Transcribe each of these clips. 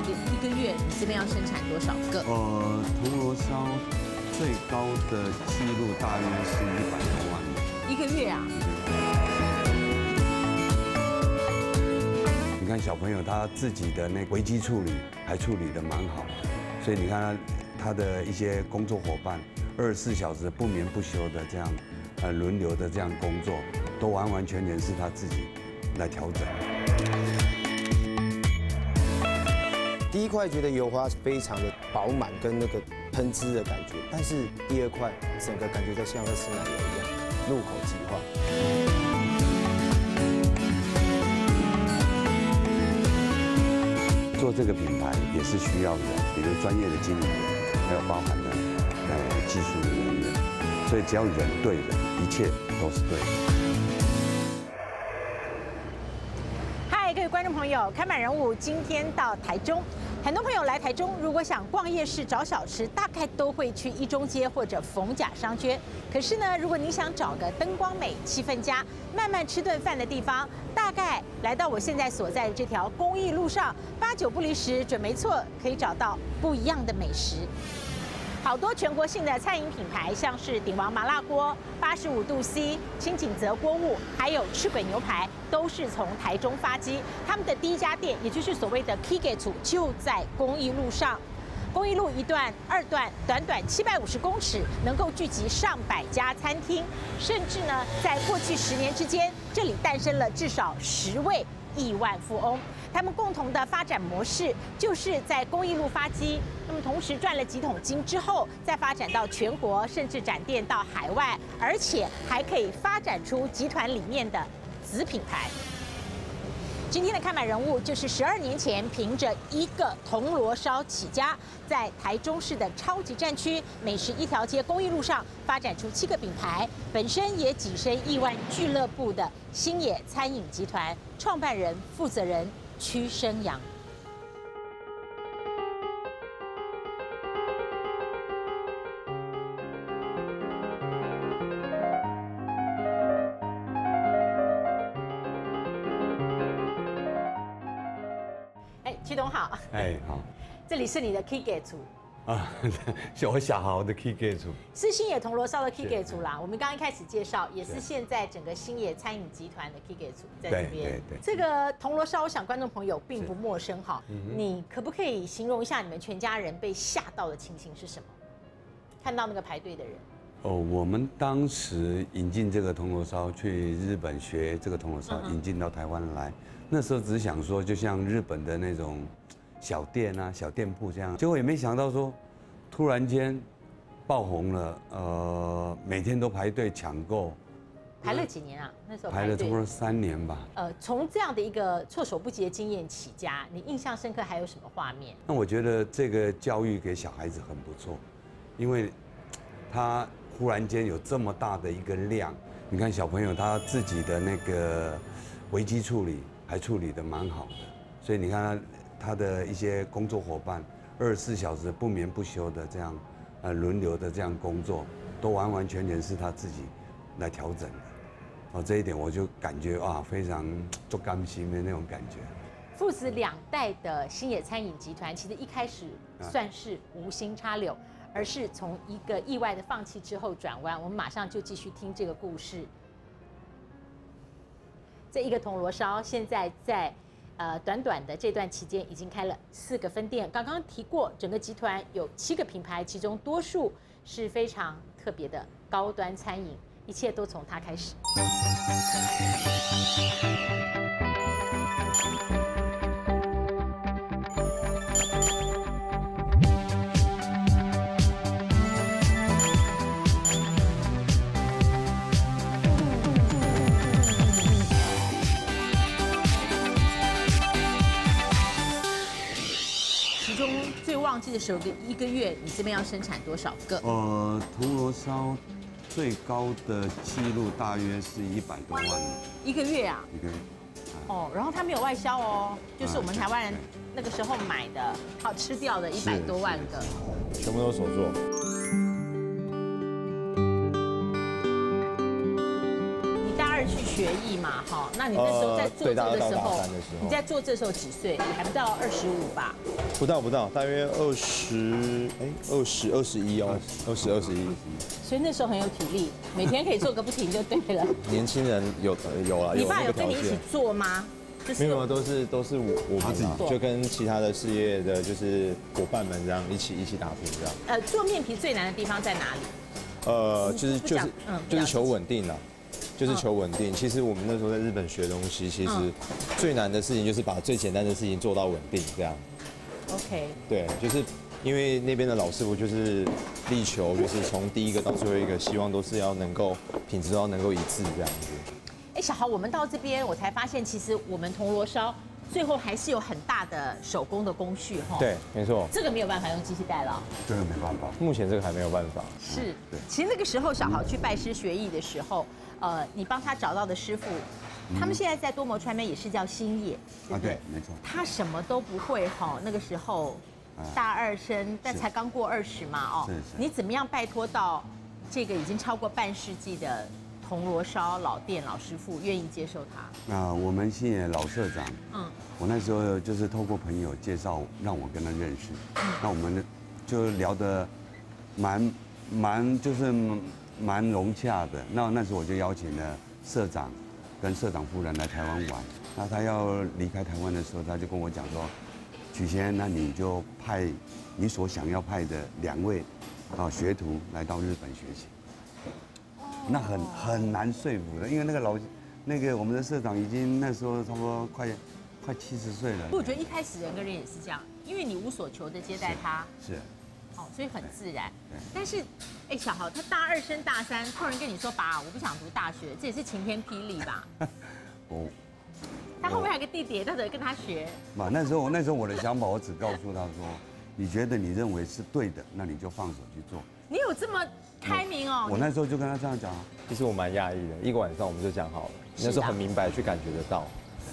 一个月你这边要生产多少个？呃，铜锣烧最高的记录大约是一百多万。一个月啊？你看小朋友他自己的那危机处理还处理的蛮好，所以你看他他的一些工作伙伴，二十四小时不眠不休的这样，呃轮流的这样工作，都完完全全是他自己来调整。第一块觉得油花非常的饱满跟那个喷汁的感觉，但是第二块整个感觉就像在吃奶油一样，入口即化。做这个品牌也是需要的，比如专业的经理人，还有包含的呃技术的人员，所以只要人对了，一切都是对的。朋友，开满人物今天到台中。很多朋友来台中，如果想逛夜市找小吃，大概都会去一中街或者逢甲商圈。可是呢，如果你想找个灯光美、气氛佳、慢慢吃顿饭的地方，大概来到我现在所在的这条公益路上，八九不离十，准没错，可以找到不一样的美食。好多全国性的餐饮品牌，像是鼎王麻辣锅、八十五度 C、清景泽锅物，还有赤鬼牛排，都是从台中发机。他们的第一家店，也就是所谓的 K Gate，就在公益路上。公益路一段、二段，短短七百五十公尺，能够聚集上百家餐厅，甚至呢，在过去十年之间，这里诞生了至少十位亿万富翁。他们共同的发展模式就是在公益路发迹，那么同时赚了几桶金之后，再发展到全国，甚至展店到海外，而且还可以发展出集团里面的子品牌。今天的看板人物就是十二年前凭着一个铜锣烧起家，在台中市的超级战区美食一条街公益路上发展出七个品牌，本身也跻身亿万俱乐部的星野餐饮集团创办人、负责人。屈生阳。哎，曲董好。哎，好。这里是你的 Key Gate 啊，我 小豪的 K G 组是星野铜锣烧的 K G 组啦。我们刚刚一开始介绍，也是现在整个星野餐饮集团的 K G 组在这边。对对这个铜锣烧，我想观众朋友并不陌生哈。你可不可以形容一下你们全家人被吓到的情形是什么？看到那个排队的人。哦，我们当时引进这个铜锣烧去日本学这个铜锣烧，引进到台湾来。那时候只想说，就像日本的那种。小店啊，小店铺这样，结果也没想到说，突然间爆红了，呃，每天都排队抢购，排了几年啊？那时候排了差不多三年吧。呃，从这样的一个措手不及的经验起家，你印象深刻还有什么画面？那我觉得这个教育给小孩子很不错，因为他忽然间有这么大的一个量，你看小朋友他自己的那个危机处理还处理的蛮好的，所以你看他。他的一些工作伙伴，二十四小时不眠不休的这样，呃，轮流的这样工作，都完完全全是他自己来调整的。哦，这一点我就感觉啊，非常做甘心的那种感觉。父子两代的新野餐饮集团，其实一开始算是无心插柳，而是从一个意外的放弃之后转弯。我们马上就继续听这个故事。这一个铜锣烧现在在。呃，短短的这段期间，已经开了四个分店。刚刚提过，整个集团有七个品牌，其中多数是非常特别的高端餐饮，一切都从它开始。的时候，一个月你这边要生产多少个？呃，铜锣烧最高的记录大约是一百多万。一个月啊？一个月。哦，然后它没有外销哦，就是我们台湾人那个时候买的，好吃掉的一百多万个，全部都手做。学艺嘛，哈，那你那时候在做这个的时候，你在做这时候几岁？你还不到二十五吧？不到不到，大约二十，哎，二十二十一哦，二十二十一。所以那时候很有体力，每天可以做个不停就对了。年轻人有有啊，你爸有跟你一起做吗？没有啊，都是都是我我们自己做，就跟其他的事业的就是伙伴们这样一起一起打拼这样。呃，做面皮最难的地方在哪里？呃，就是就是就是求稳定了，就是求稳定。其实我们那时候在日本学东西，其实最难的事情就是把最简单的事情做到稳定这样。OK。对，就是因为那边的老师傅就是力求，就是从第一个到最后一个，希望都是要能够品质都要能够一致这样子。哎，小豪，我们到这边，我才发现，其实我们铜锣烧最后还是有很大的手工的工序哈。对，没错。这个没有办法用机器带了。这个没办法。目前这个还没有办法。是。对。其实那个时候，小豪去拜师学艺的时候，呃，你帮他找到的师傅，他们现在在多摩川边也是叫星野。啊，对，没错。他什么都不会哈，那个时候大二生，但才刚过二十嘛，哦。是是。你怎么样拜托到这个已经超过半世纪的？铜锣烧老店老师傅愿意接受他。那我们新野老社长，嗯，我那时候就是透过朋友介绍，让我跟他认识。那我们就聊得蛮蛮就是蛮融洽的。那那时候我就邀请了社长跟社长夫人来台湾玩。那他要离开台湾的时候，他就跟我讲说：“曲先，那你就派你所想要派的两位啊学徒来到日本学习。”那很很难说服的，因为那个老，那个我们的社长已经那时候差不多快快七十岁了。我觉得一开始人跟人也是这样，因为你无所求的接待他，是，哦，所以很自然。但是，哎，小豪他大二升大三，突然跟你说爸，我不想读大学，这也是晴天霹雳吧？我，他后面还有个弟弟，他得跟他学。嘛，那时候那时候我的想法，我只告诉他说，你觉得你认为是对的，那你就放手去做。你有这么？开明哦！我那时候就跟他这样讲，其实我蛮压抑的。一个晚上我们就讲好了，那时候很明白去感觉得到。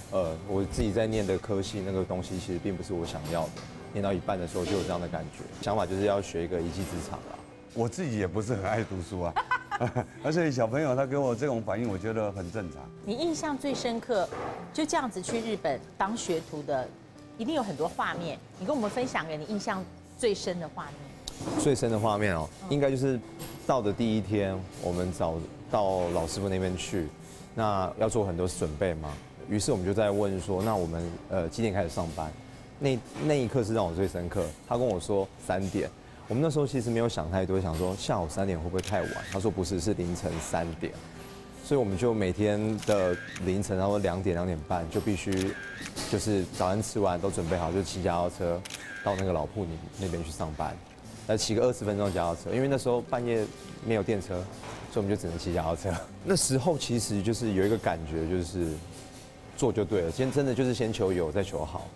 呃，我自己在念的科系那个东西，其实并不是我想要的。念到一半的时候就有这样的感觉，想法就是要学一个一技之长啊。我自己也不是很爱读书啊，而且小朋友他给我这种反应，我觉得很正常。你印象最深刻，就这样子去日本当学徒的，一定有很多画面。你跟我们分享给你印象最深的画面。最深的画面哦，应该就是。到的第一天，我们找到老师傅那边去，那要做很多准备嘛。于是我们就在问说，那我们呃几点开始上班？那那一刻是让我最深刻。他跟我说三点。我们那时候其实没有想太多，想说下午三点会不会太晚？他说不是，是凌晨三点。所以我们就每天的凌晨，然后两点两点半就必须就是早餐吃完都准备好，就骑脚踏车到那个老铺里那边去上班。来骑个二十分钟脚踏车，因为那时候半夜没有电车，所以我们就只能骑脚踏车。那时候其实就是有一个感觉，就是做就对了。先真的就是先求有，再求好。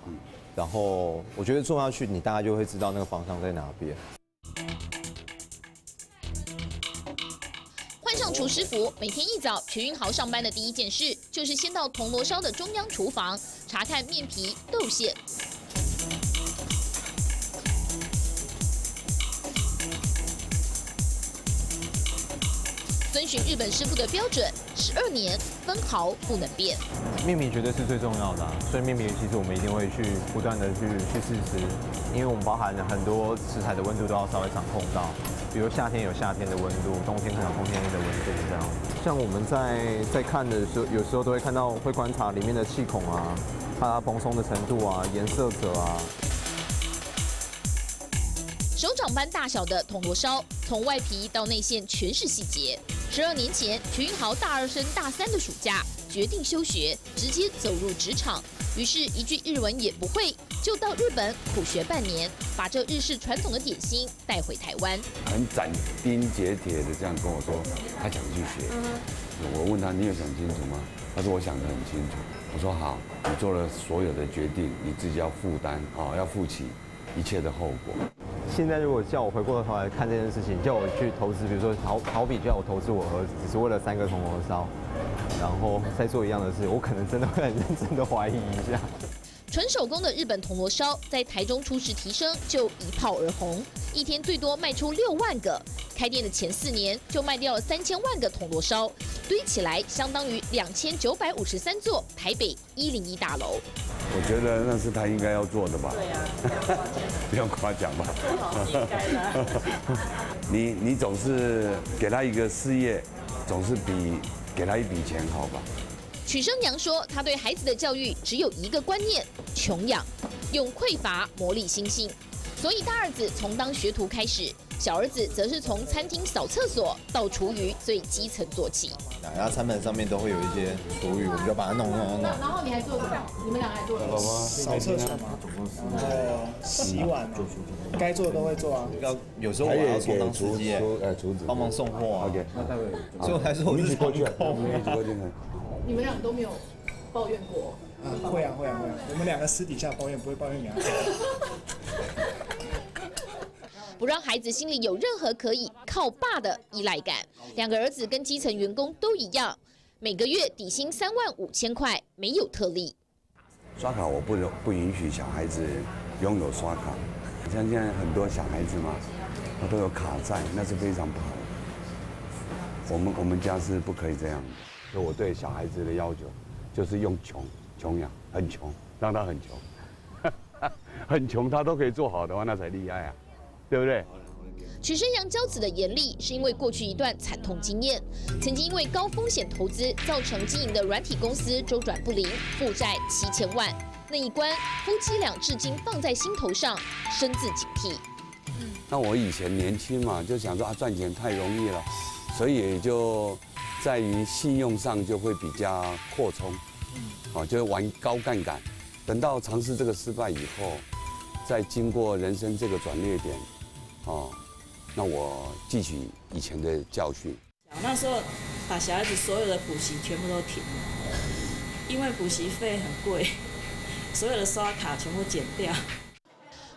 然后我觉得坐下去，你大概就会知道那个方向在哪边。换上厨师服，每天一早，全运豪上班的第一件事就是先到铜锣烧的中央厨房查看面皮、豆馅。遵循日本师傅的标准，十二年分毫不能变。面皮绝对是最重要的，所以面皮其实我们一定会去不断的去去试吃，因为我们包含很多食材的温度都要稍微掌控到，比如夏天有夏天的温度，冬天可能冬天的温度这样。像我们在在看的时候，有时候都会看到会观察里面的气孔啊，它蓬松的程度啊，颜色者啊。手掌般大小的铜锣烧，从外皮到内馅全是细节。十二年前，徐云豪大二升大三的暑假，决定休学，直接走入职场。于是，一句日文也不会，就到日本苦学半年，把这日式传统的点心带回台湾。很斩钉截铁的这样跟我说，他想去学。我问他，你有想清楚吗？他说我想得很清楚。我说好，你做了所有的决定，你自己要负担啊，要负起一切的后果。现在如果叫我回过头来看这件事情，叫我去投资，比如说好好比叫我投资我儿子，只是为了三个铜锣烧，然后再做一样的事，我可能真的会很认真的怀疑一下。纯手工的日本铜锣烧在台中初时提升就一炮而红，一天最多卖出六万个，开店的前四年就卖掉了三千万个铜锣烧，堆起来相当于两千九百五十三座台北一零一大楼。我觉得那是他应该要做的吧。对呀、不用夸奖吧。你你总是给他一个事业，总是比给他一笔钱好吧？曲生娘说，她对孩子的教育只有一个观念：穷养，用匮乏磨砺心性。所以大儿子从当学徒开始，小儿子则是从餐厅扫厕所到厨余最基层做起。然后餐盘上面都会有一些厨余，我们就把它弄弄弄弄。然后你还做什么？你们俩还做什么？扫厕所嘛，然后洗碗嘛，该做的都会做啊。要有时候我要充当司机，呃厨子帮忙送货啊。OK，所以我才说我是我们一起过去看。你们俩都没有抱怨过？啊，会啊会啊会啊，我们两个私底下抱怨不会抱怨给他听。不让孩子心里有任何可以靠爸的依赖感。两个儿子跟基层员工都一样，每个月底薪三万五千块，没有特例。刷卡我不不允许小孩子拥有刷卡，像现在很多小孩子嘛，他都有卡债，那是非常不好的。我们我们家是不可以这样的，所以我对小孩子的要求就是用穷穷养，很穷，让他很穷，很穷他都可以做好的话，那才厉害啊，对不对？许生阳教子的严厉，是因为过去一段惨痛经验，曾经因为高风险投资造成经营的软体公司周转不灵，负债七千万。那一关，夫妻俩至今放在心头上，深自警惕。那我以前年轻嘛，就想说啊，赚钱太容易了，所以就在于信用上就会比较扩充，哦，就是玩高杠杆。等到尝试这个失败以后，再经过人生这个转捩点，哦，那我汲取以前的教训。那时候把小孩子所有的补习全部都停了，因为补习费很贵，所有的刷卡全部减掉。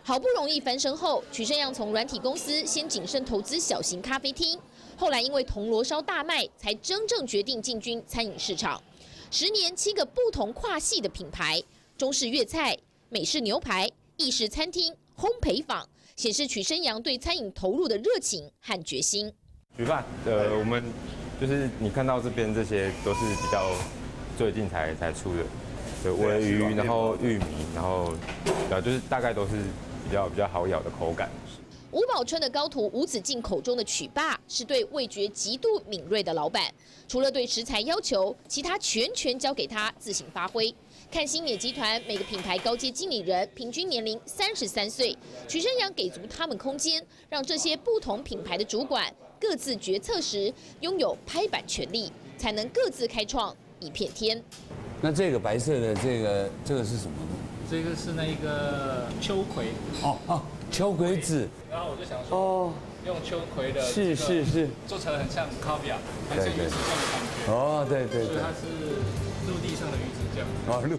好不容易翻身后，曲胜阳从软体公司先谨慎投资小型咖啡厅，后来因为铜锣烧大卖，才真正决定进军餐饮市场。十年七个不同跨系的品牌，中式粤菜、美式牛排、意式餐厅、烘焙坊，显示曲生阳对餐饮投入的热情和决心。举办，呃，我们就是你看到这边这些都是比较最近才才出的，对，尾鱼，然后玉米，然后呃，就是大概都是比较比较好咬的口感。吴宝春的高徒吴子敬口中的曲霸，是对味觉极度敏锐的老板。除了对食材要求，其他全权交给他自行发挥。看新野集团每个品牌高阶经理人平均年龄三十三岁，曲生阳给足他们空间，让这些不同品牌的主管各自决策时拥有拍板权利，才能各自开创一片天。那这个白色的这个这个是什么呢？这个是那个秋葵，哦哦，秋葵子。然后我就想说，哦，用秋葵的是是是。做成很像咖啡啊，很像鱼子酱的感觉，哦，对对对所以。它是陆地上的鱼子酱。哦，陆。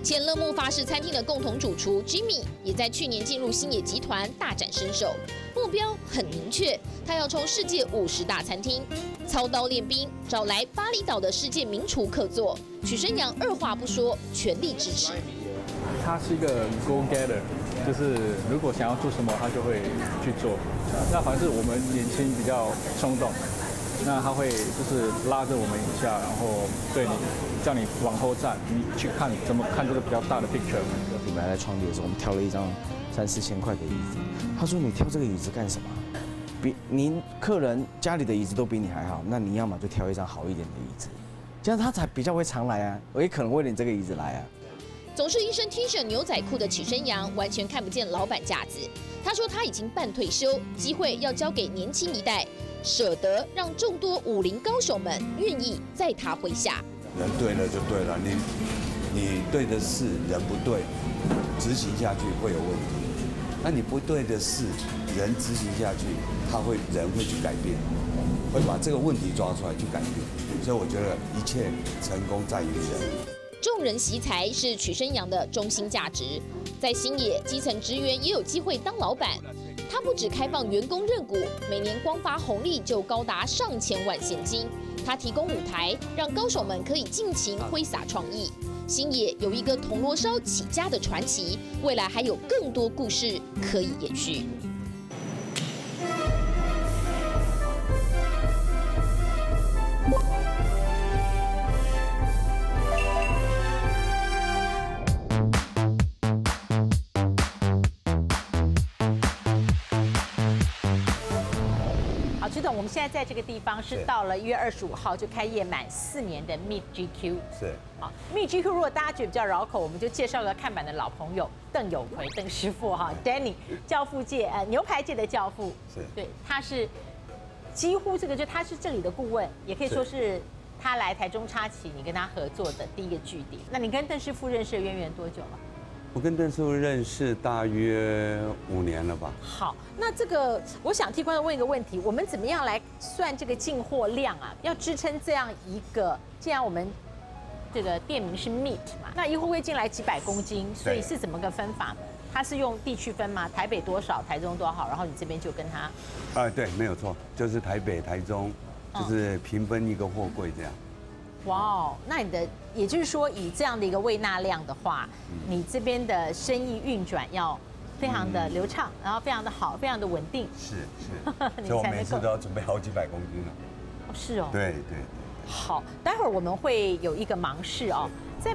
前乐木法式餐厅的共同主厨 Jimmy 也在去年进入星野集团大展身手，目标很明确，他要冲世界五十大餐厅，操刀练兵，找来巴厘岛的世界名厨客座。许生阳二话不说，全力支持。他是一个 go getter，就是如果想要做什么，他就会去做。那反正是我们年轻比较冲动，那他会就是拉着我们一下，然后对你叫你往后站，你去看怎么看这个比较大的 picture。品牌在创立的时候，我们挑了一张三四千块的椅子。他说：“你挑这个椅子干什么？比您客人家里的椅子都比你还好，那你要么就挑一张好一点的椅子，这样他才比较会常来啊。我也可能为了你这个椅子来啊。”总是一身 T 恤牛仔裤的曲生阳完全看不见老板架子。他说他已经半退休，机会要交给年轻一代，舍得让众多武林高手们愿意在他麾下。人对了就对了，你你对的事，人不对，执行下去会有问题。那你不对的事，人执行下去，他会人会去改变，会把这个问题抓出来去改变。所以我觉得一切成功在于人。众人惜才是曲生阳的中心价值，在星野基层职员也有机会当老板。他不只开放员工认股，每年光发红利就高达上千万现金。他提供舞台，让高手们可以尽情挥洒创意。星野有一个铜锣烧起家的传奇，未来还有更多故事可以延续。们现在在这个地方是是到了一月二十五号就开业满四年的 Meet GQ。是好，Meet GQ 如果大家觉得比较绕口，我们就介绍个看板的老朋友邓有奎，邓师傅哈，Danny，教父界呃牛排界的教父。是对，他是几乎这个就他是这里的顾问，也可以说是他来台中插旗，你跟他合作的第一个据点。那你跟邓师傅认识的渊源多久了？我跟邓师傅认识大约五年了吧？好，那这个我想替观众问一个问题：我们怎么样来算这个进货量啊？要支撑这样一个，既然我们这个店名是 Meat 嘛，那一货柜进来几百公斤，所以是怎么个分法？它是用地区分吗？台北多少，台中多少，然后你这边就跟他啊，对，没有错，就是台北、台中，就是平分一个货柜这样。哇哦，那你的也就是说，以这样的一个喂纳量的话，你这边的生意运转要非常的流畅，然后非常的好，非常的稳定。是是，你每次都要准备好几百公斤呢。哦是哦。对对好，待会儿我们会有一个盲试哦，在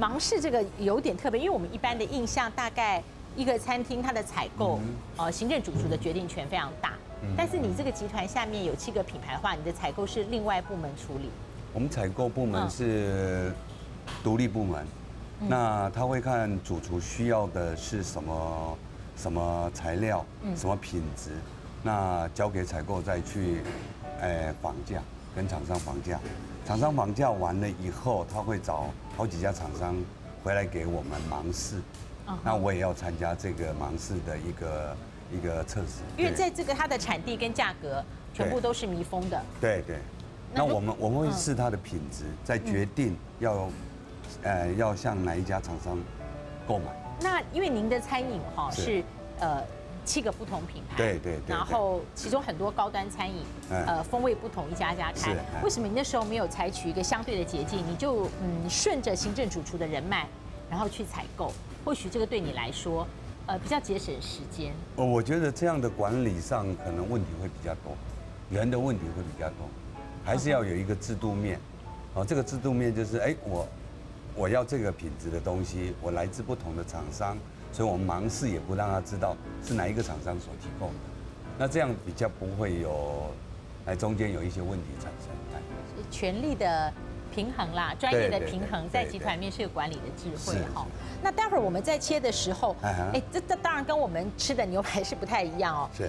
盲试这个有点特别，因为我们一般的印象大概一个餐厅它的采购，呃，行政主厨的决定权非常大，但是你这个集团下面有七个品牌的话，你的采购是另外部门处理。我们采购部门嗯。是独立部门，那他会看主厨需要的是什么什么材料，嗯。什么品质，那交给采购再去，呃，绑架，跟厂商绑架。厂商绑架完了以后，他会找好几家厂商回来给我们盲试，嗯那我也要参加这个盲试的一个一个测试。因为在这个它的产地跟价格全部都是密封的，对对，那我们我们会嗯。试它的品质，再决定要，呃，要向哪一家厂商购买。那因为您的餐饮哈是。是呃七个不同品牌，对对对对。然后其中很多高端餐饮，嗯。呃风味不同，一家一家开为什么你那时候没有采取一个相对的捷径？你就嗯顺着行政主厨的人脉，然后去采购，或许这个对你来说，呃比较节省时间。哦，我觉得这样的管理上可能问题会比较多，人的问题会比较多，还是要有一个制度面。哦，这个制度面就是，哎，我我要这个品质的东西，我来自不同的厂商，所以我们盲试也不让他知道是哪一个厂商所提供的，那这样比较不会有，哎，中间有一些问题产生。哎权力的平衡啦，专业的平衡在集团里面是有管理的智慧是哈。那待会儿我们在切的时候，哎，这这当然跟我们吃的牛排是不太一样哦。是。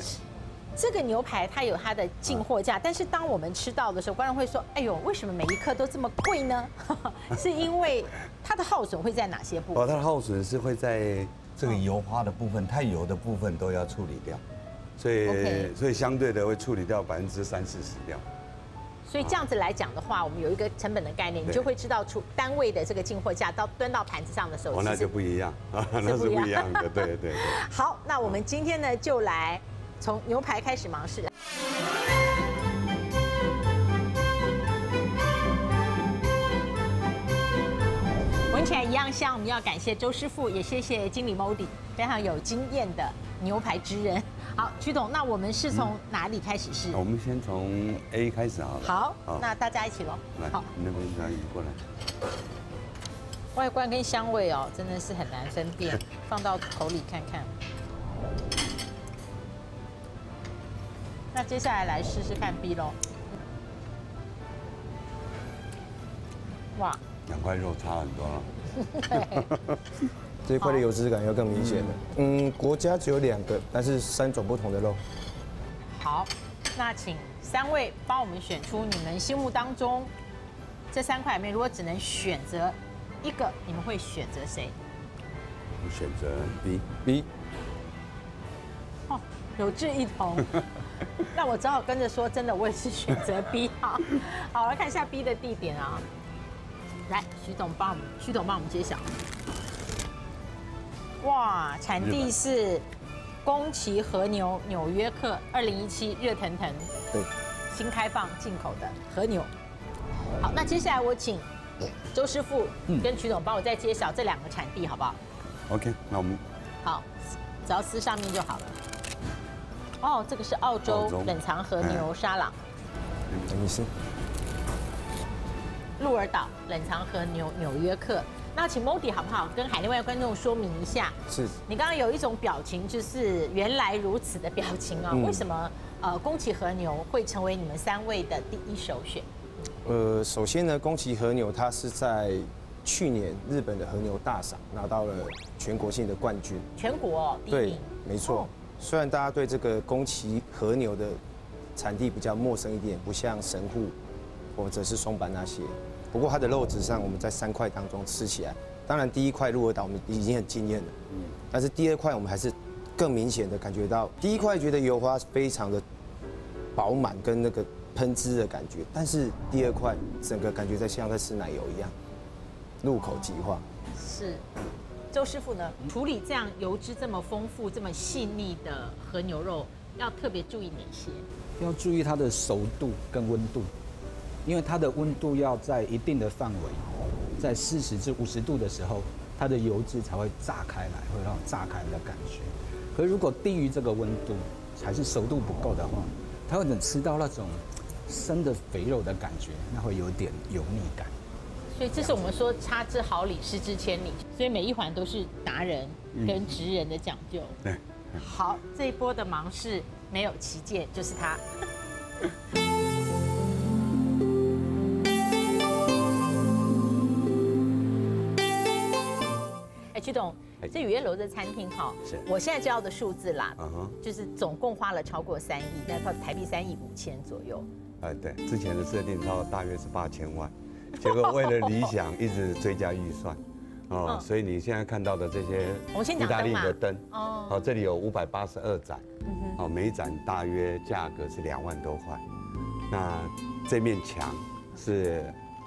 这个牛排它有它的进货价，但是当我们吃到的时候，观众会说：“哎呦，为什么每一颗都这么贵呢？” 是因为它的耗损会在哪些部分哦，分？它的耗损是会在这个油花的部分、太油的部分都要处理掉，所以所以相对的会处理掉百分之三四十掉。所以这样子来讲的话，我们有一个成本的概念，你就会知道出单位的这个进货价到端到盘子上的时候，哦，那就不一样啊，那是不一样不一样的，对对对。好，那我们今天呢就来从牛排开始忙事。闻起来一样香，我们要感谢周师傅，也谢谢经理 Modi，非常有经验的牛排之人。好，曲董，那我们是从哪里开始试？我们先从 A 开始好了。好，那大家一起喽。来，好，你那边再移过来。外观跟香味哦，真的是很难分辨，放到口里看看。那接下来来试试看 B 喽。哇，两块肉差很多了。对，这一块的油脂感要更明显了。嗯，国家只有两个，但是三种不同的肉。好，那请三位帮我们选出你们心目当中这三块里面，如果只能选择一个，你们会选择谁？我选择 B。B 哦，有志一同。那我只好跟着说，真的，我也是选择 B 哈。好，来看一下 B 的地点啊。来，徐总帮我们，徐总帮我们揭晓。哇，产地是宫崎和牛纽约客，二零一七热腾腾，对，新开放进口的和牛。好，那接下来我请周师傅跟徐总帮我再揭晓这两个产地，好不好？OK，那我们好，只要撕上面就好了。哦，这个是澳洲冷藏和牛沙朗，等你试。鹿儿岛冷藏和牛纽约客。那请 Modi 好不好跟海内外观众说明一下？是你刚刚有一种表情，就是原来如此的表情啊、嗯为什么呃宫崎和牛会成为你们三位的第一首选？呃，首先呢，宫崎和牛它是在去年日本的和牛大赏拿到了全国性的冠军。全国哦第一对名，没错哦。虽然大家对这个宫崎和牛的产地比较陌生一点，不像神户或者是松坂那些，不过它的肉质上，我们在三块当中吃起来，当然第一块鹿儿岛我们已经很惊艳了，嗯但是第二块我们还是更明显的感觉到，第一块觉得油花非常的饱满跟那个喷汁的感觉，但是第二块整个感觉在像在吃奶油一样，入口即化。是。周师傅呢，处理这样油脂这么丰富、这么细腻的和牛肉，要特别注意哪些？要注意它的熟度跟温度，因为它的温度要在一定的范围，在四十至五十度的时候，它的油脂才会炸开来，会有炸开来的感觉。可如果低于这个温度，还是熟度不够的话，它会能吃到那种生的肥肉的感觉，那会有点油腻感。所以这是我们说差之毫厘，失之千里，所以每一环都是达人跟职人的讲究。对，好，这一波的盲士没有旗舰，就是他。哎，曲董，这雨夜楼的餐厅哈，是我现在知道的数字啦，嗯哼，就是总共花了超过三亿，那到台币三亿五千左右。哎对，之前的设定到大约是八千万，结果为了理想一直追加预算，哦，嗯。所以你现在看到的这些我们先讲意大利的灯，哦。好，这里有五百八十二盏，嗯哦，每一盏大约价格是两万多块。那这面墙是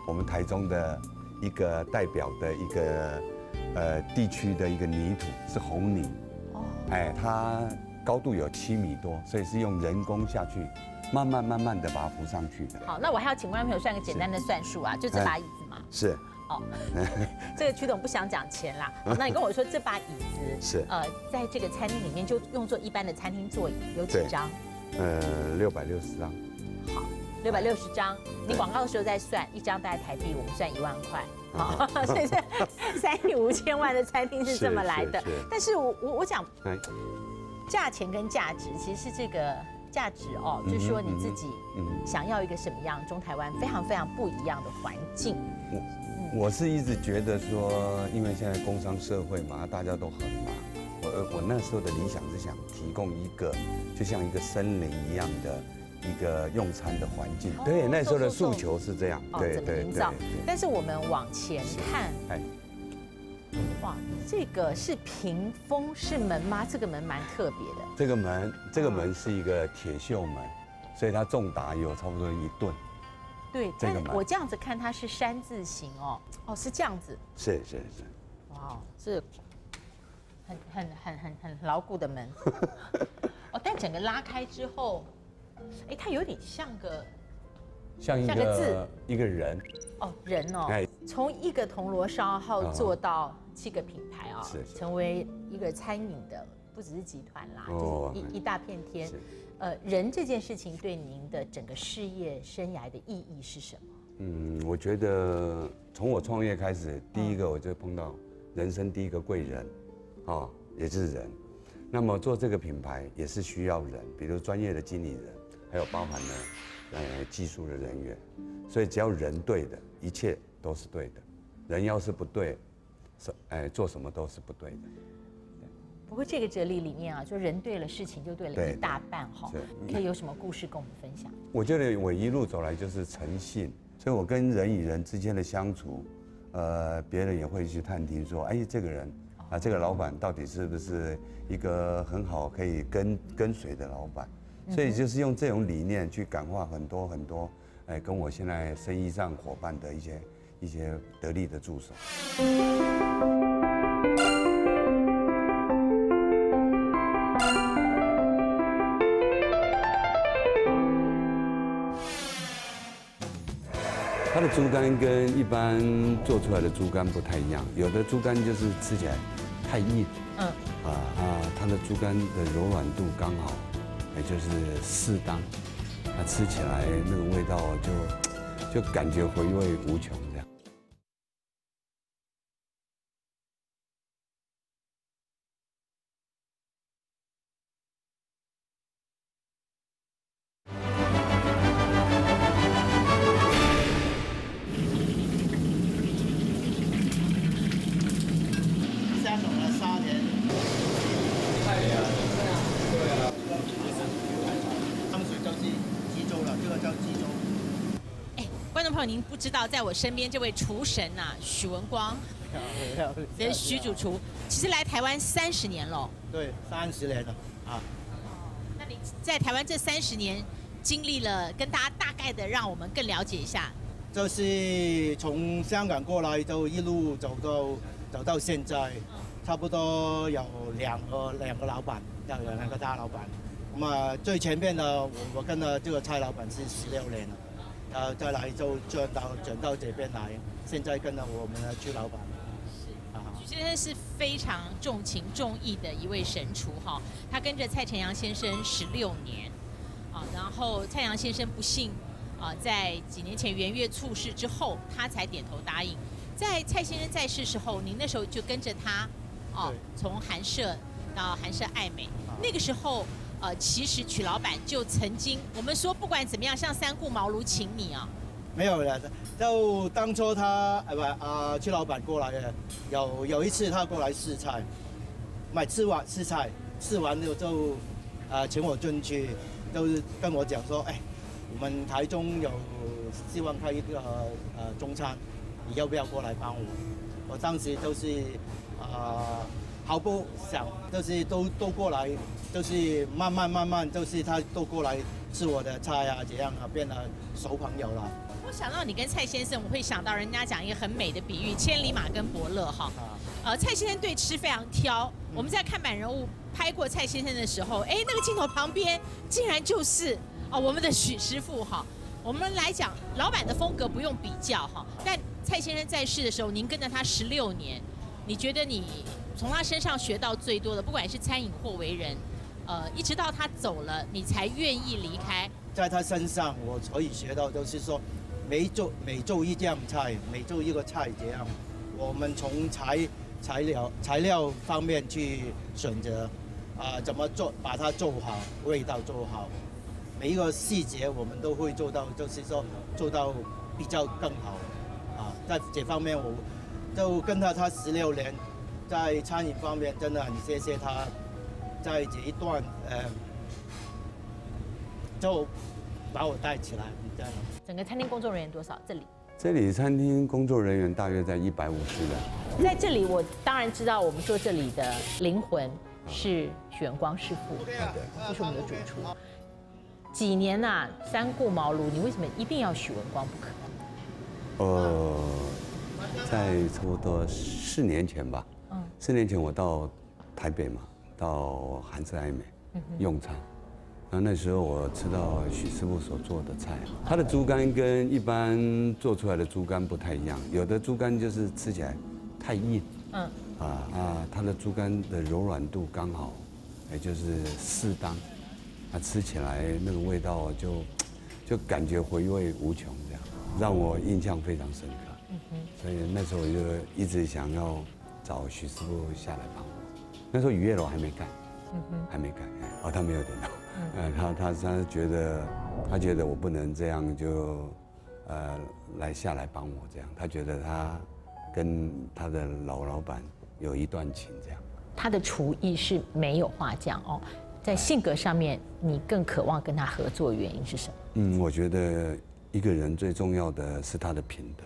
我们台中的一个代表的一个呃地区的一个泥土，是红泥。哦，哎，它高度有七米多，所以是用人工下去，慢慢慢慢的把它扶上去的。好，那我还要请观众朋友算个简单的算术啊，就这把椅子嘛。是，哦，这个曲总不想讲钱啦。那你跟我说这把椅子是呃，在这个餐厅里面就用作一般的餐厅座椅，有几张？呃，六百六十张。好，六百六十张。你广告的时候再算，一张大概台币我们算一万块。好，所以这三亿五千万的餐厅是这么来的。但是我我我讲哎，价钱跟价值其实是这个价值哦，就是说你自己想要一个什么样中台湾非常非常不一样的环境。我我是一直觉得说，因为现在工商社会嘛，大家都很忙。我我那时候的理想是想提供一个，就像一个森林一样的一个用餐的环境。哦对，那时候的诉求是这样。哦，对对对？但是我们往前看，哎，哇，这个是屏风是门吗？这个门蛮特别的。这个门，这个门是一个铁锈门，所以它重达有差不多一吨。对，但这个门我这样子看它是山字形哦，哦是这样子，是是是。哇哦，是很很很很很牢固的门。哦，但整个拉开之后，哎，它有点像个像一像个字。一个人，哦人哦。哎，从一个铜锣烧号啊做到七个品牌啊、是是。成为一个餐饮的，不只是集团啦，哦就是一一大片天。呃，人这件事情对您的整个事业生涯的意义是什么？嗯，我觉得从我创业开始，第一个我就碰到人生第一个贵人，哦，也就是人。那么做这个品牌也是需要人，比如专业的经理人，还有包含了呃技术的人员。所以只要人对的，一切都是对的。人要是不对，什哎做什么都是不对的。不过这个哲理里面啊，就人对了，事情就对了一大半哈是。可以有什么故事跟我们分享？我觉得我一路走来就是诚信，所以我跟人与人之间的相处，呃，别人也会去探听说，哎，这个人啊，这个老板到底是不是一个很好可以跟跟随的老板？所以就是用这种理念去感化很多很多，哎，跟我现在生意上伙伴的一些一些得力的助手。它的猪肝跟一般做出来的猪肝不太一样，有的猪肝就是吃起来太硬，嗯，啊啊，它的猪肝的柔软度刚好，就是适当，它吃起来那个味道就就感觉回味无穷。我身边这位厨神呐、许文光，这是许主厨，其实来台湾三十年了。对，三十年了啊。那你在台湾这三十年，经历了，跟大家大概的让我们更了解一下。就是从香港过来，就一路走到走到现在，差不多有两个两个老板，要有两个大老板。那么最前面的我我跟了这个蔡老板是十六年了，呃，再来就转到转到这边来，现在跟了我们的朱老板。许先生是非常重情重义的一位神厨哈，他跟着蔡成阳先生十六年，啊，然后蔡阳先生不幸啊，在几年前元月猝逝之后，他才点头答应。在蔡先生在世时候，您那时候就跟着他，哦，从寒舍到寒舍爱美，那个时候，呃，其实曲老板就曾经，我们说不管怎么样，像三顾茅庐请你啊，没有了，就当初他呃不啊，曲老板过来的，有有一次他过来试菜，买吃完试菜，试完了就啊请我进去，就是跟我讲说，哎，我们台中有希望开一个呃中餐，你要不要过来帮我？我当时就是啊毫不想，就是都都过来，就是慢慢慢慢，就是他都过来吃我的菜啊，这样啊变得熟朋友了。我想到你跟蔡先生，我会想到人家讲一个很美的比喻：千里马跟伯乐哈。呃，蔡先生对吃非常挑。我们在看板人物拍过蔡先生的时候，哎，那个镜头旁边竟然就是哦我们的许师傅哈。我们来讲老板的风格不用比较哈，但蔡先生在世的时候，您跟着他十六年，你觉得你从他身上学到最多的，不管是餐饮或为人，呃，一直到他走了，你才愿意离开。在他身上，我可以学到就是说，每做每做一样菜，每做一个菜这样，我们从材材料材料方面去选择，啊，怎么做把它做好，味道做好，每一个细节我们都会做到，就是说做到比较更好，啊，在这方面我就跟他他十六年，在餐饮方面真的很谢谢他，在这一段呃。就把我带起来，这样。整个餐厅工作人员多少？这里，这里餐厅工作人员大约在一百五十人。在这里，我当然知道，我们说这里的灵魂是许元光师傅，就是我们的主厨。几年呐，三顾茅庐，你为什么一定要许文光不可？呃，在差不多四年前吧，嗯，四年前我到台北嘛，到韩式爱美用餐。然后那时候我吃到许师傅所做的菜，他的猪肝跟一般做出来的猪肝不太一样，有的猪肝就是吃起来太硬，嗯，啊啊，他的猪肝的柔软度刚好，也就是适当，啊，吃起来那个味道就就感觉回味无穷，这样让我印象非常深刻。所以那时候我就一直想要找许师傅下来帮我。那时候雨月楼还没盖，嗯哼，还没盖，哦，他没有点到。嗯，他他他觉得，他觉得我不能这样就，呃，来下来帮我这样。他觉得他跟他的老老板有一段情这样。他的厨艺是没有话讲哦，在性格上面，你更渴望跟他合作，原因是什么？嗯，我觉得一个人最重要的是他的品德，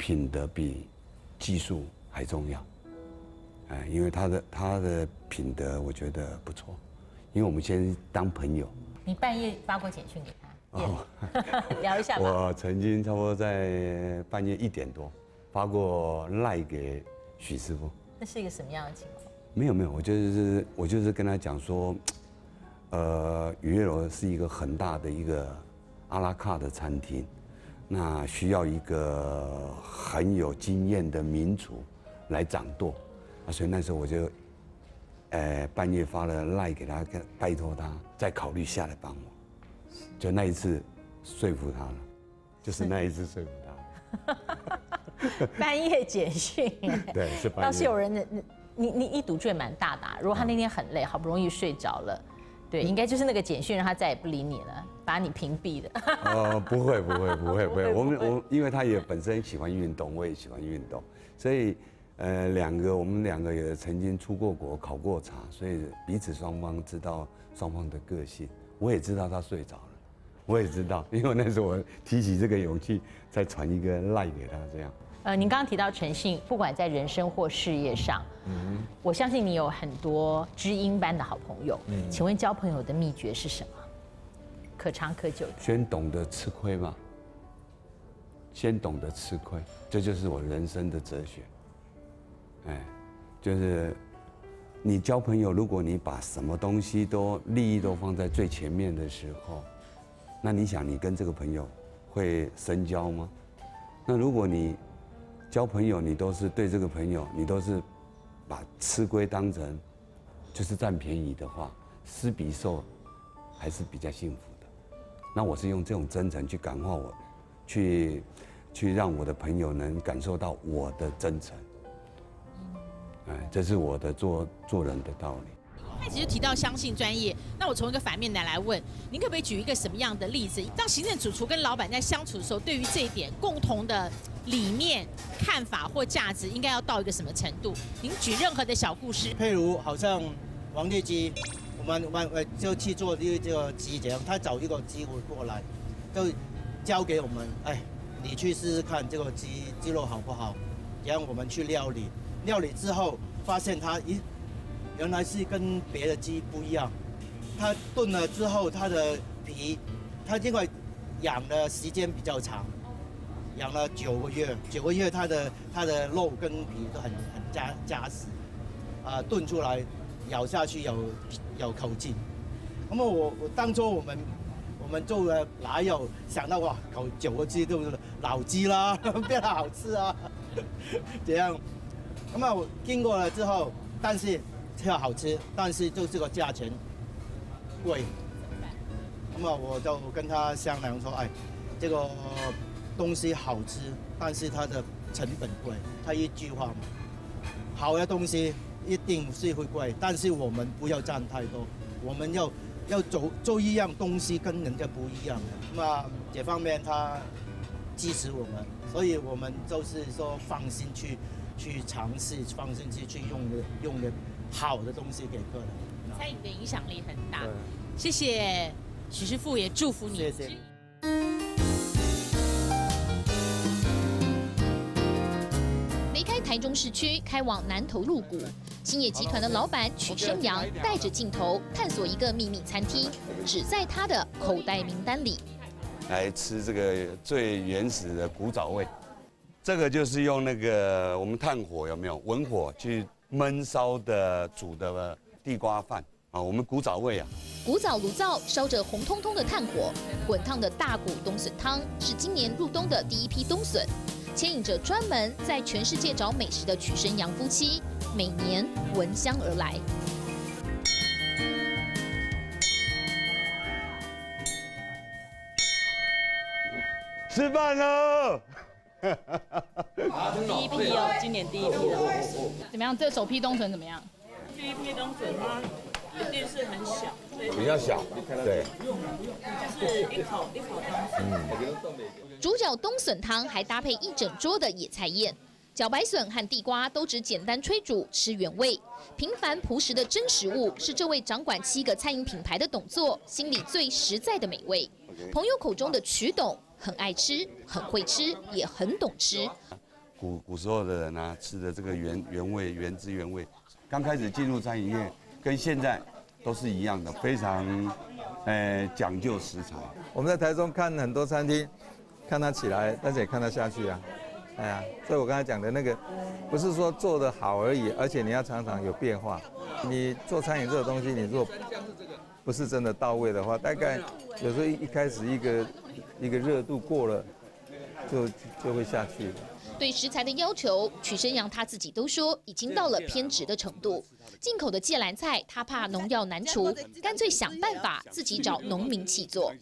品德比技术还重要。哎，因为他的他的品德，我觉得不错。因为我们先当朋友。你半夜发过简讯给他？哦，聊一下吧。我曾经差不多在半夜一点多发过赖给许师傅。那是一个什么样的情况？没有没有，我就是我就是跟他讲说，呃，雨月楼是一个很大的一个阿拉卡的餐厅，那需要一个很有经验的民族来掌舵，啊，所以那时候我就。呃，半夜发了赖给他，跟拜托他再考虑下来帮我，就那一次说服他了，就是那一次说服他。半夜简讯，对，是半夜。倒是有人，你你你一赌就蛮大的。如果他那天很累，好不容易睡着了，对，应该就是那个简讯让他再也不理你了，把你屏蔽了。哦，不会不会不会 不会，我们我因为他也本身喜欢运动，我也喜欢运动，所以。呃，两个我们两个也曾经出过国考过察，所以彼此双方知道双方的个性。我也知道他睡着了，我也知道，因为那时候我提起这个勇气，再传一个赖给他这样。呃，您刚刚提到诚信，不管在人生或事业上，嗯，我相信你有很多知音般的好朋友。嗯，请问交朋友的秘诀是什么？可长可久的。先懂得吃亏嘛。先懂得吃亏，这就是我人生的哲学。哎，就是你交朋友，如果你把什么东西都利益都放在最前面的时候，那你想你跟这个朋友会深交吗？那如果你交朋友，你都是对这个朋友，你都是把吃亏当成就是占便宜的话，施比受还是比较幸福的。那我是用这种真诚去感化我，去去让我的朋友能感受到我的真诚。哎，这是我的做做人的道理。开始就提到相信专业，那我从一个反面来来问，您可不可以举一个什么样的例子？当行政主厨跟老板在相处的时候，对于这一点共同的理念、看法或价值，应该要到一个什么程度？您举任何的小故事，譬如好像王烈基，我们我们就去做这这个鸡这样，他找一个机会过来，就交给我们，哎，你去试试看这个鸡鸡肉好不好？然后我们去料理，料理之后发现他一。原来是跟别的鸡不一样，它炖了之后，它的皮，它因为养的时间比较长，养了九个月，九个月它的它的肉跟皮都很很扎扎实，啊，炖出来咬下去有有口劲。那么我我当初我们我们做的哪有想到哇，搞九个鸡都是老鸡啦，变得好吃啊，怎样。那么我经过了之后，但是。要好吃，但是就这个价钱贵。那么我就跟他商量说：“哎，这个东西好吃，但是它的成本贵。”他一句话嘛，好的东西一定是会贵，但是我们不要占太多，我们要要做做一样东西跟人家不一样的。那么这方面他支持我们，所以我们就是说放心去去尝试，放心去去用的用的。好的东西给客人，餐饮的影响力很大。谢谢许师傅，也祝福你。谢谢。离开台中市区，开往南投鹿谷，兴业集团的老板曲生阳带着镜头探索一个秘密餐厅，只在他的口袋名单里。来吃这个最原始的古早味，这个就是用那个我们炭火有没有文火去。焖烧的煮的地瓜饭啊，我们古早味啊。古早炉灶烧着红彤彤的炭火，滚烫的大骨冬笋汤是今年入冬的第一批冬笋，牵引着专门在全世界找美食的曲生阳夫妻，每年闻香而来。吃饭喽！第一批哦，今年第一批的怎么样？这首批冬笋怎么样？第一批冬笋它一定是很小，比较小，对，就是一口一口汤。嗯，主角冬笋汤还搭配一整桌的野菜宴，茭白笋和地瓜都只简单炊煮，吃原味。平凡朴实的真食物，是这位掌管七个餐饮品牌的董座心里最实在的美味。朋友口中的曲董。很爱吃，很会吃，也很懂吃。古古时候的人呢，吃的这个原原味、原汁原味。刚开始进入餐饮业，跟现在都是一样的，非常，呃，讲究食材。我们在台中看很多餐厅，看它起来，但是也看它下去啊。哎呀，所以我刚才讲的那个，不是说做的好而已，而且你要常常有变化。你做餐饮这个东西，你如果不是真的到位的话，大概有时候一开始一个。一个热度过了，就就会下去。对食材的要求，曲生阳他自己都说已经到了偏执的程度。进口的芥蓝菜，他怕农药难除，干脆想办法自己找农民起做。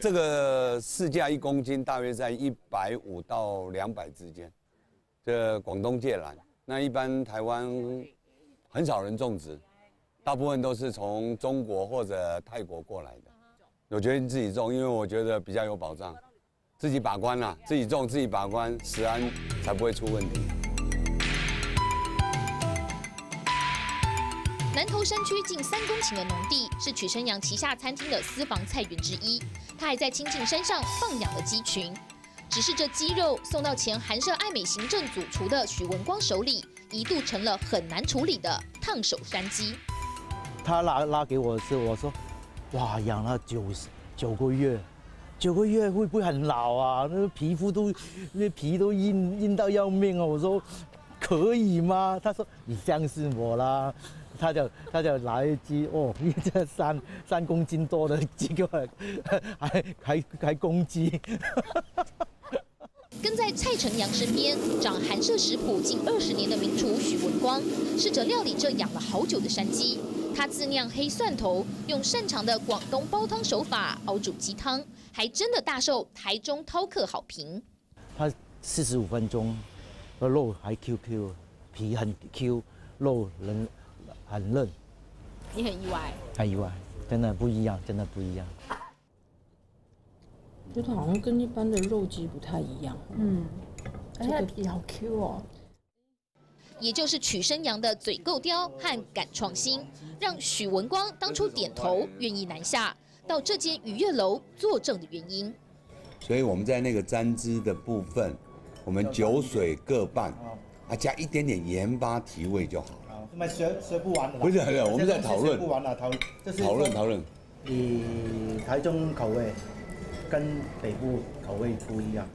这个市价一公斤大约在一百五到两百之间。这广东芥蓝，那一般台湾很少人种植，大部分都是从中国或者泰国过来的。我决定自己种，因为我觉得比较有保障，自己把关啦，自己种自己把关，食安才不会出问题。南投山区近三公顷的农地是曲生阳旗下餐厅的私房菜园之一，他还在清境山上放养了鸡群。只是这鸡肉送到前韩舍爱美行政主厨的许文光手里，一度成了很难处理的烫手山鸡。他拉拉给我的时候，我说：“哇，养了九九个月，九个月会不会很老啊？那皮肤都，那皮都硬硬到要命啊！”我说：“可以吗？”他说：“你相信我啦。”他就他就来一只哦，一只三三公斤多的鸡给我，还还还公鸡。跟在蔡成阳身边，长韩舍食谱近二十年的名厨许文光，试着料理这养了好久的山鸡。他自酿黑蒜头，用擅长的广东煲汤手法熬煮鸡汤，还真的大受台中饕客好评。他四十五分钟，肉还 Q Q，皮很 Q，肉能很嫩。你很意外？很意外，真的不一样，真的不一样。觉得好像跟一般的肉鸡不太一样。嗯，而且皮好 Q 哦。也就是曲生阳的嘴够刁和敢创新，让许文光当初点头愿意南下到这间愉悦楼作证的原因。所以我们在那个沾汁的部分，我们酒水各半，啊，加一点点盐巴提味就好了。我们学学不完的。不是，我们在讨论。不完了，讨讨论讨论。以台中口味。跟北部口味不一样。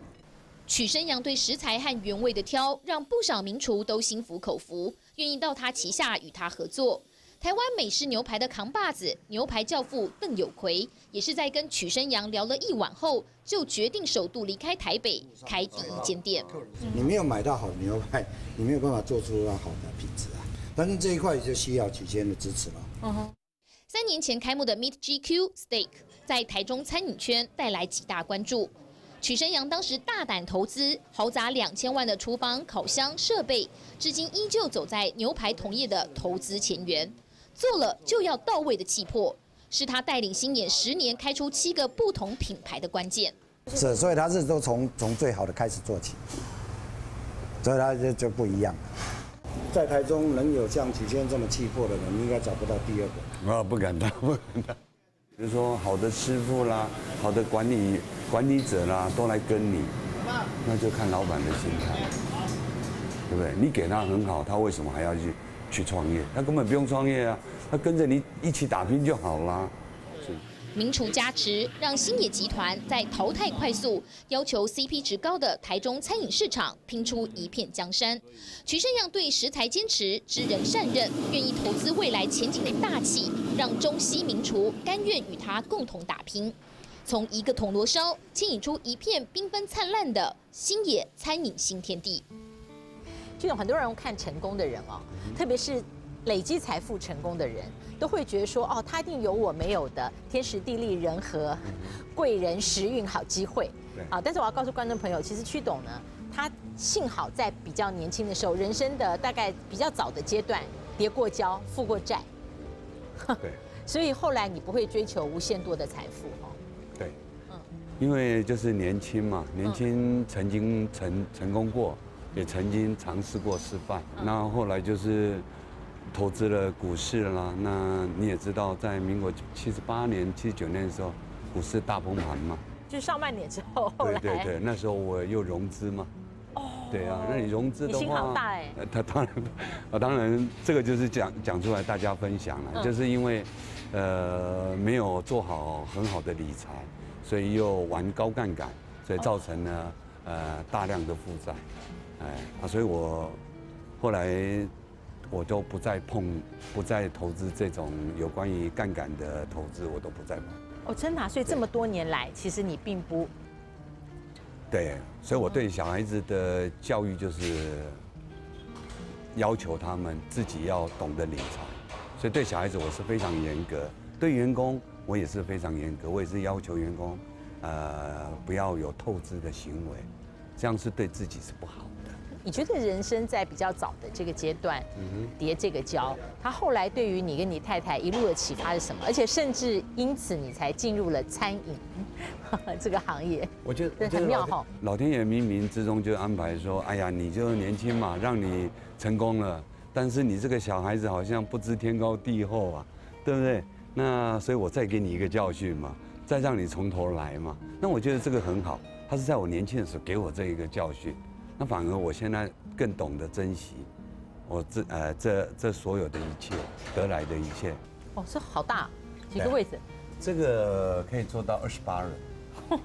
曲生阳对食材和原味的挑，让不少名厨都心服口服，愿意到他旗下与他合作。台湾美式牛排的扛把子、牛排教父邓有奎，也是在跟曲生阳聊了一晚后，就决定首度离开台北，开第一间店。你没有买到好的牛排，你没有办法做出好的品质啊。反正这一块就需要曲先的支持了。嗯哼。三年前开幕的 Meet GQ Steak。在台中餐饮圈带来极大关注。曲生阳当时大胆投资，豪砸两千万的厨房、烤箱设备，至今依旧走在牛排同业的投资前沿。做了就要到位的气魄，是他带领新演十年开出七个不同品牌的关键。是，所以他是都从从最好的开始做起，所以他就就不一样。在台中能有像曲先这么气魄的人，应该找不到第二个。啊，不敢当，不敢当。比如说，好的师傅啦，好的管理管理者啦，都来跟你，那就看老板的心态，对不对？你给他很好，他为什么还要去去创业？他根本不用创业啊，他跟着你一起打拼就好了。名厨加持，让星野集团在淘汰快速、要求 CP 值高的台中餐饮市场拼出一片江山。曲胜阳对食材坚持，知人善任，愿意投资未来前景的大气，让中西名厨甘愿与他共同打拼。从一个铜锣烧牵引出一片缤纷灿烂的星野餐饮新天地。这种很多人看成功的人哦，特别是累积财富成功的人。都会觉得说，哦，他一定有我没有的天时地利人和，贵人时运好机会。啊，但是我要告诉观众朋友，其实屈董呢，他幸好在比较年轻的时候，人生的大概比较早的阶段，跌过跤，负过债。对。所以后来你不会追求无限多的财富，哦。对。嗯。因为就是年轻嘛，年轻曾经成成功过，也曾经尝试过失败，那后来就是。投资了股市啦，那你也知道，在民国七十八年、七十九年的时候，股市大崩盘嘛。就是上半年之后，对对对，那时候我又融资嘛。哦。对啊，那你融资的话，心好大哎。他当然，啊 当然，这个就是讲讲出来大家分享了，就是因为，呃，没有做好很好的理财，所以又玩高杠杆，所以造成了呃大量的负债，哎啊，所以我后来。我都不再碰，不再投资这种有关于杠杆的投资，我都不再碰。哦，真的，所以这么多年来，其实你并不。对，所以我对小孩子的教育就是要求他们自己要懂得理财，所以对小孩子我是非常严格，对员工我也是非常严格，我也是要求员工，呃，不要有透支的行为，这样是对自己是不好。你觉得人生在比较早的这个阶段，叠这个跤，他后来对于你跟你太太一路的启发是什么？而且甚至因此你才进入了餐饮 这个行业。我觉得很妙哈。老天爷冥冥之中就安排说，哎呀，你就年轻嘛，让你成功了。但是你这个小孩子好像不知天高地厚啊，对不对？那所以我再给你一个教训嘛，再让你从头来嘛。那我觉得这个很好，他是在我年轻的时候给我这一个教训，那反而我现在更懂得珍惜我这呃这这所有的一切得来的一切。哦，这好大，几个位置？这个可以做到二十八人。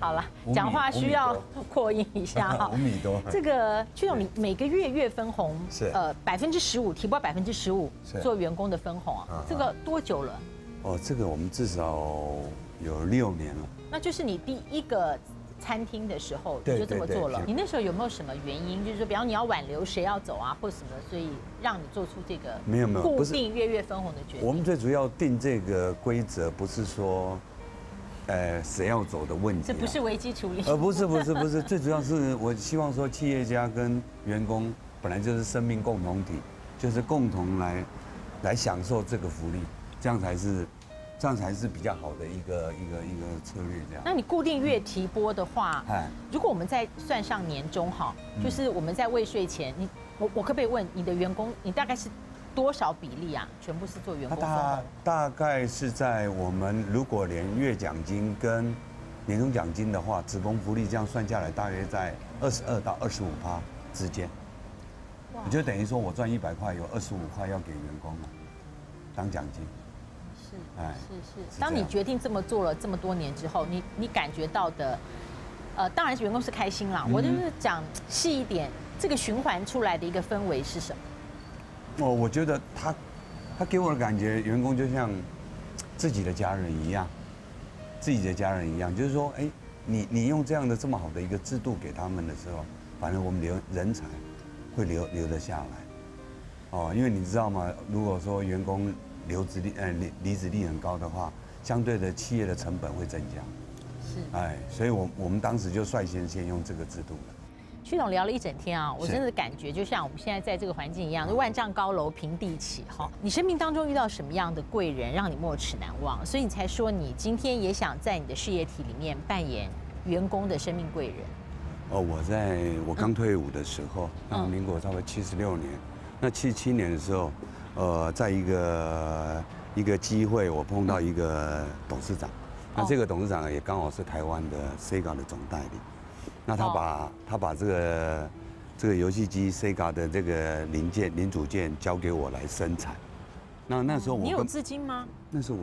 好了讲话需要 扩音一下哈。五米多这个曲总，你每个月月分红是呃百分之十五，提拨百分之十五做员工的分红啊啊，这个多久了？哦，这个我们至少有六年了。那就是你第一个餐厅的时候你对就这么做了。你那时候有没有什么原因？就是说，比方你要挽留谁要走啊，或什么，所以让你做出这个没有没有固定月月分红的决定。我们最主要定这个规则，不是说，呃，谁要走的问题、啊，这不是危机处理，呃，不是不是不是，最主要是我希望说，企业家跟员工本来就是生命共同体，就是共同来来享受这个福利，这样才是这样才是比较好的一个一个一个策略，这样。那你固定月提拨的话，哎，如果我们再算上年终哈，嗯就是我们在未税前，你我我可不可以问你的员工，你大概是多少比例啊？全部是做员工大大概是在我们如果连月奖金跟年终奖金的话，职工福利这样算下来，大约在二十二到二十五趴之间。哇我就等于说我赚一百块，有二十五块要给员工了，当奖金。是哎是是。当你决定这么做了这么多年之后，你你感觉到的，呃，当然是员工是开心啦。嗯我就是讲细一点，这个循环出来的一个氛围是什么？哦，我觉得他他给我的感觉，员工就像自己的家人一样，自己的家人一样，就是说，哎，你你用这样的这么好的一个制度给他们的时候，反正我们留人才会留留得下来。哦，因为你知道吗？如果说员工留职率呃离离职率很高的话，相对的企业的成本会增加。是。哎，所以我我们当时就率先先用这个制度了。徐总聊了一整天啊，我真的感觉就像我们现在在这个环境一样，万丈高楼平地起哈。你生命当中遇到什么样的贵人让你没齿难忘？所以你才说你今天也想在你的事业体里面扮演员工的生命贵人。哦，我在我刚退伍的时候，那嗯民国差不多七十六年，那七七年的时候，呃，在一个一个机会，我碰到一个董事长，那这个董事长也刚好是台湾的 Sega 的总代理，那他把他把这个这个游戏机 Sega 的这个零件零组件交给我来生产，那那时候我你有资金吗？那时候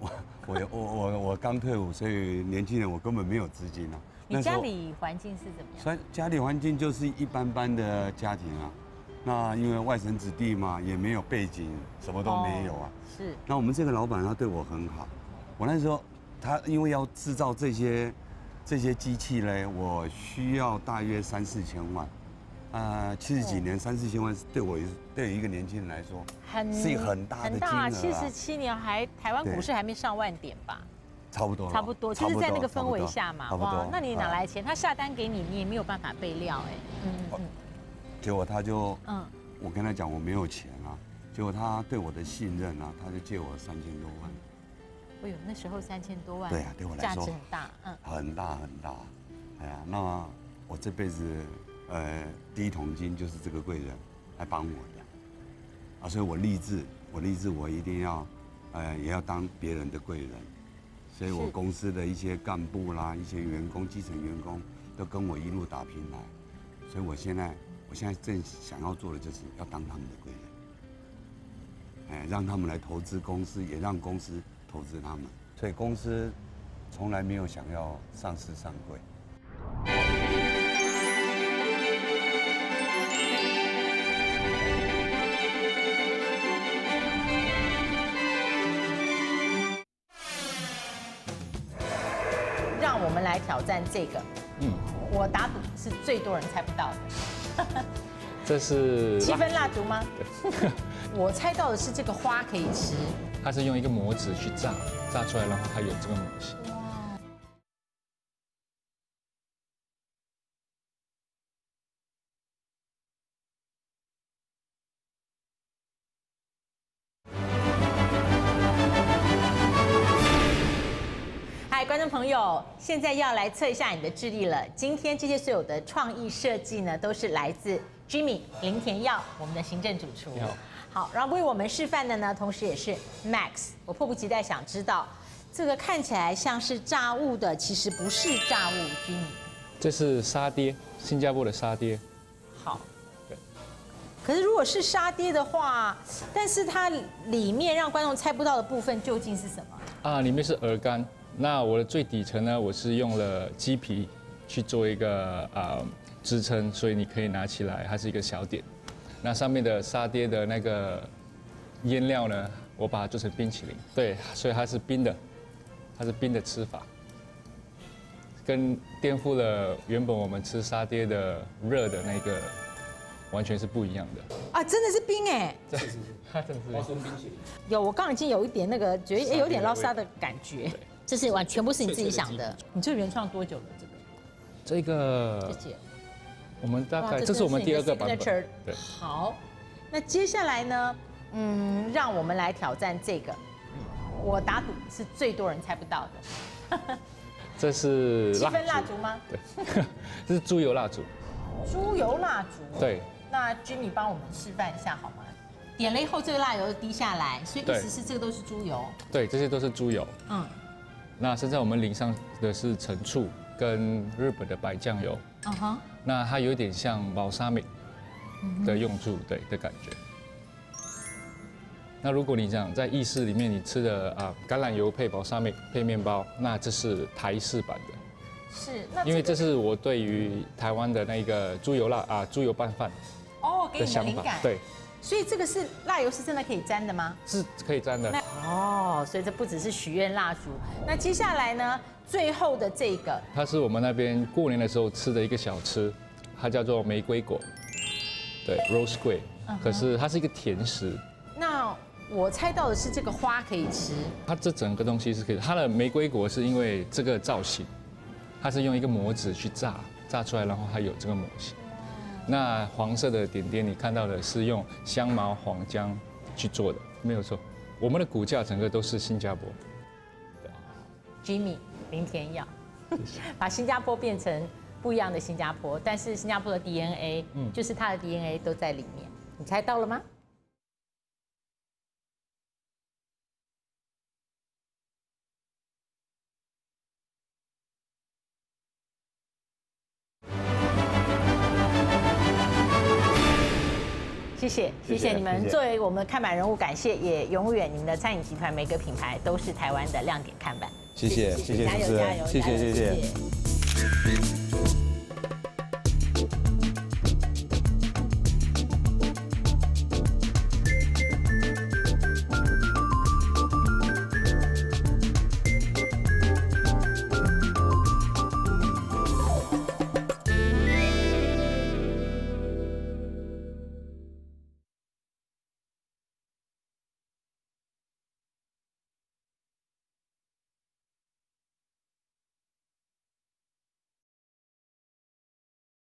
我 我我我我我刚退伍，所以年轻人我根本没有资金啊。你家里环境是怎么样？所以家里环境就是一般般的家庭啊。那因为外省子弟嘛，也没有背景，什么都没有啊。是。那我们这个老板他对我很好，我那时候他因为要制造这些这些机器嘞，我需要大约三四千万。啊，七十几年三四千万对我对于一个年轻人来说，很是一个很大的金额很大，啊七十七年还台湾股市还没上万点吧？差不多差不多，就是在那个氛围下嘛。差不多那你哪啊来钱？他下单给你，你也没有办法备料哎。嗯嗯结果他就，嗯。我跟他讲我没有钱啊，结果他对我的信任啊，他就借我三千多万，嗯，哎呦，那时候三千多万，对啊对我来价说值很大，嗯。很大很大，哎呀，那我这辈子，呃，第一桶金就是这个贵人来帮我的，啊，所以我立志，我立志我一定要，呃，也要当别人的贵人，所以我公司的一些干部啦，一些员工、基层员工都跟我一路打拼来，所以我现在，我现在正想要做的就是要当他们的贵人，哎，让他们来投资公司，也让公司投资他们，所以公司从来没有想要上市上柜。让我们来挑战这个，嗯，我打赌是最多人猜不到的。这是七分蜡烛吗？我猜到的是这个花可以吃。它是用一个模子去炸，炸出来，然后它有这个模型。现在要来测一下你的智力了。今天这些所有的创意设计呢，都是来自 Jimmy 林田耀，我们的行政主厨。你好好，然后为我们示范的呢，同时也是 Max。我迫不及待想知道，这个看起来像是炸物的，其实不是炸物，，Jimmy。这是沙爹，新加坡的沙爹。好。对。可是如果是沙爹的话，但是它里面让观众猜不到的部分究竟是什么？啊，里面是鹅肝。那我的最底层呢，我是用了鸡皮去做一个啊支撑，所以你可以拿起来，它是一个小点。那上面的沙爹的那个腌料呢，我把它做成冰淇淋。对，所以它是冰的。它是冰的吃法，跟颠覆了原本我们吃沙爹的热的那个，完全是不一样的。啊，真的是冰哎！是是是，它真的是花生冰淇淋。有，我刚刚已经有一点那个觉得有点捞沙的感觉。这是完全部是你自己想的。你做原创多久了？这个？这个。谢谢。我们大概这是我们第二个版本。对。好，那接下来呢？嗯，让我们来挑战这个。我打赌是最多人猜不到的。这是七分蜡烛吗？对，这是猪油蜡烛。猪油蜡烛。对。那 Jimmy 帮我们示范一下好吗？点了以后，这个蜡油滴下来，所以意思是这个都是猪油。对，这些都是猪油。嗯。那现在我们淋上的是陈醋跟日本的白酱油。那它有点像宝沙米的用处，对的感觉。那如果你讲在意式里面，你吃的啊橄榄油配薄沙米配面包，那这是台式版的。是，因为这是我对于台湾的那个猪油辣啊猪油拌饭哦给你的想法。对，所以这个是蜡油是真的可以沾的吗？是可以沾的。哦，所以这不只是许愿蜡烛。那接下来呢，最后的这个，它是我们那边过年的时候吃的一个小吃，它叫做玫瑰果，对，rose 桂，可是它是一个甜食。那我猜到的是这个花可以吃，它这整个东西是可以。它的玫瑰果是因为这个造型，它是用一个模子去炸，炸出来，然后它有这个模型。那黄色的点点你看到的是用香茅、黄姜去做的，没有错。我们的骨架整个都是新加坡。Jimmy 林天耀，把新加坡变成不一样的新加坡，但是新加坡的 DNA，嗯，就是它的 DNA 都在里面。你猜到了吗？谢谢，谢谢你们。作为我们看板人物，感谢也永远。你们的餐饮集团每个品牌都是台湾的亮点看板。谢谢，谢谢，加油加油，谢谢谢谢。